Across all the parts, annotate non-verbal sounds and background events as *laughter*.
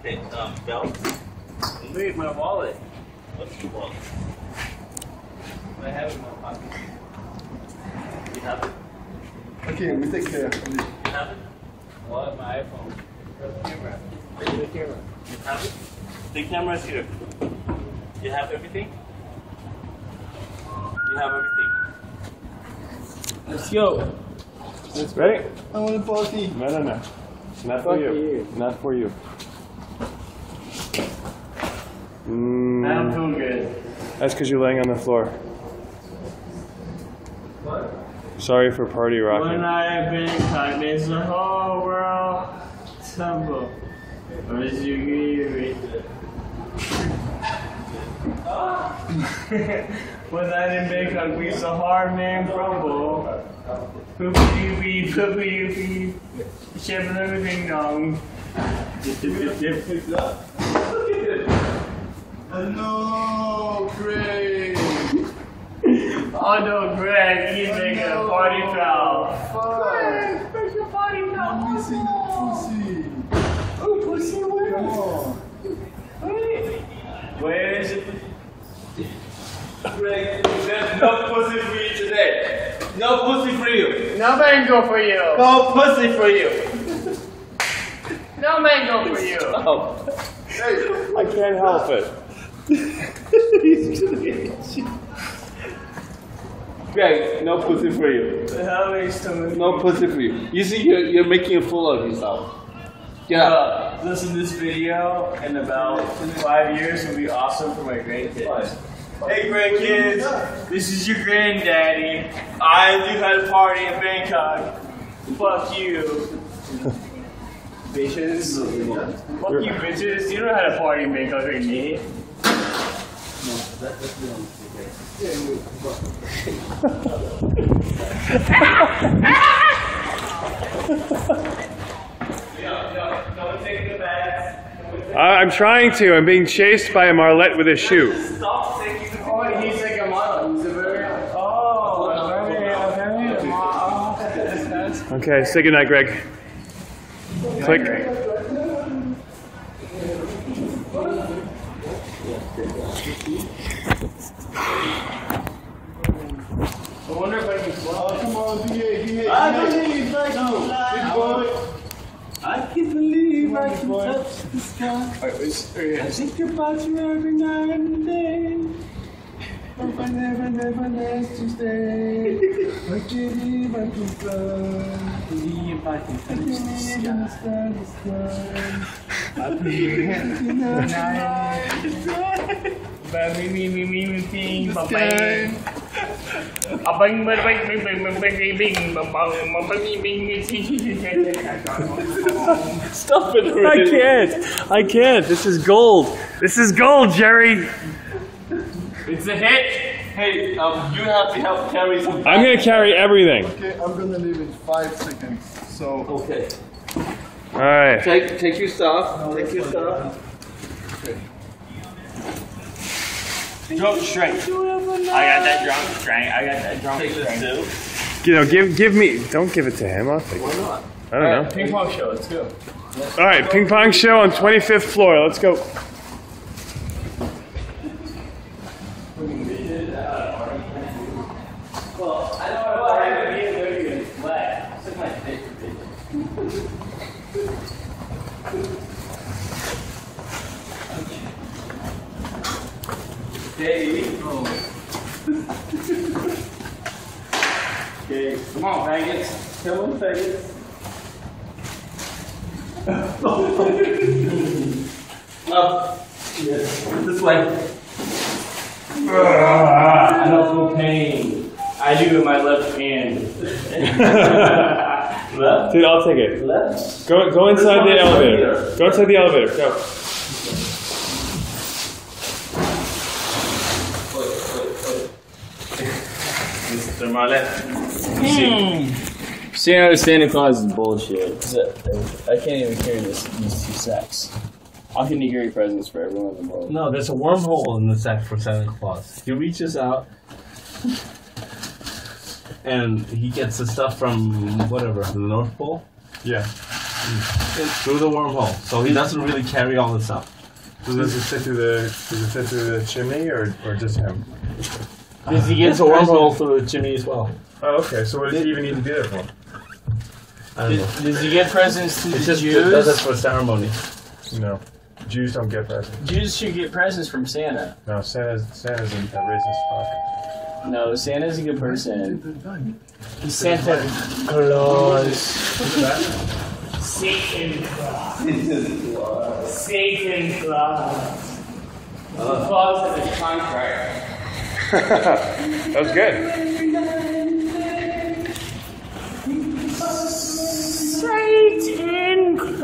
Okay, um, belt. Wait, my wallet. What's your wallet? I have it in my pocket. You have it? Okay, we take care. of You have it? Wallet, my iPhone. Where's the camera? Where's the camera? You have it? The camera is here. You have everything? You have everything. Let's go. That's right. I want a party. No, no, no. Not for you. you. Not for you. I don't Mm, feel good. that's because you're laying on the floor. What? Sorry for party rocking. When. I've been caught, makes the whole world tumble. Or is you agree *laughs* When I in Bangkok, we saw hard man crumble. Poopy wee, poopy wee, shiver ding dong. No, Greg. Oh no, Greg, he's making a party foul. Fuck. Where's your party I'm foul? missing the pussy. Oh, pussy, where? Come on. Where is it? Greg, there's no pussy for you today. No pussy for you. No mango for you. No pussy for you. No mango for you. Oh. I can't help it. Greg, no pussy for you. How is the No pussy for you. You see, you're, you're making a fool of yourself. Yeah. Uh, listen to this video in about five years will be awesome for my grandkids. Hey grandkids, this is your granddaddy. I do had a party in Bangkok. Fuck you. bitches. Fuck you bitches. You don't have a party in Bangkok like me. Don't take the bags. I, I'm trying to. I'm being chased by a marlet with a shoe. Stop taking the Oh, he's like a model. He's a very. Oh, a very, a very model. Okay, say goodnight, Greg. Click. I wonder if I can fly. come on, DA. I I can fly. I can believe I can touch the sky. Alright, wait, wait, I think about you every night and day. Hope I never, never last to stay. I believe I can fly. Believe I can touch the sky. the sky. I believe I Ba mi mi mi mi mi ting ba bang. A bang bang bang bang bang bang bang ba bang ba bang. Stop it I can't. I can't. This is gold. This is gold, Jerry. It's a hit. Hey, um, you have to help carry some. I'm gonna carry everything. Okay, I'm gonna leave in five seconds. So, Okay. All right. Take, take your stuff. Take your stuff. Drunk strength. I got that drunk strength. I got that drunk Take this strength. too. You know, give give me. Don't give it to him. I'll take Why it. not? I don't know. Ping pong show. Let's go. All right, ping pong show on 25th floor. Let's go. Well, I know what happened to me. They're gonna flat. Suck my dick, Dave. Okay, come on, faggots. Come on, faggots. Up. Yes. This ah, way. I don't feel pain. I do in my left hand. *laughs* Left. Dude, I'll take it. Left. Go go inside the elevator. Go inside the elevator. Go. Mr. Marlette. Seeing how Santa Claus is bullshit. 'cause I, I can't even carry this, these two sacks. How can you carry presents for everyone in the world? No, there's a wormhole in the sack for Santa Claus. He reaches out and he gets the stuff from whatever, the North Pole. Yeah. Hmm. through the wormhole. So he doesn't really carry all the stuff. So does it fit through the does it fit through the chimney or, or just him? Does he get It's a wormhole through the chimney as well. Oh, okay. So what does he even need to be there for? I don't know. Does, does he get presents to It's the just does it Jews? for ceremony. No, Jews don't get presents. Jews should get presents from Santa. No, Santa's Santa's a racist fuck. No, Santa's a good person. He's Santa Claus. Satan Claus. Satan Claus. The clause of the contract. That was good. Satan Claus.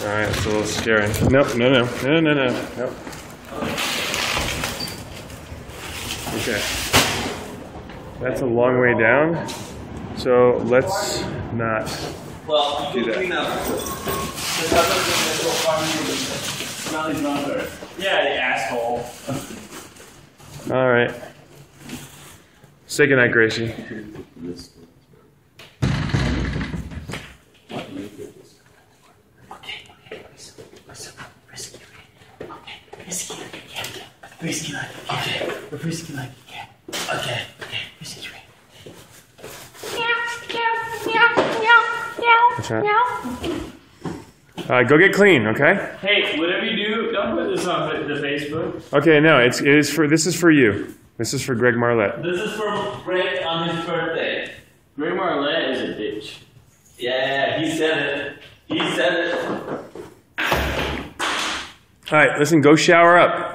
All right, it's a little scary. Nope, no, no, no, no, no, nope. Okay, that's a long way down. So let's not. Do that. Uh, clean up. Smelly brother. Yeah, the asshole. All right. Say goodnight, Gracie. Risky like a cat. Risky like a cat. Okay. Risky like a cat. Okay. Okay. Risky like What's that? Uh, go get clean, okay? Hey, whatever you do, don't put this on the Facebook. Okay, no, it's it is for this is for you. This is for Greg Marlette. This is for Greg on his birthday. Greg Marlette is a bitch. Yeah, he said it. He said it. All right, listen, go shower up.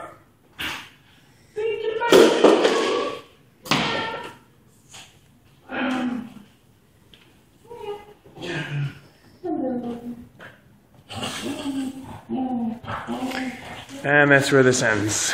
And that's where this ends.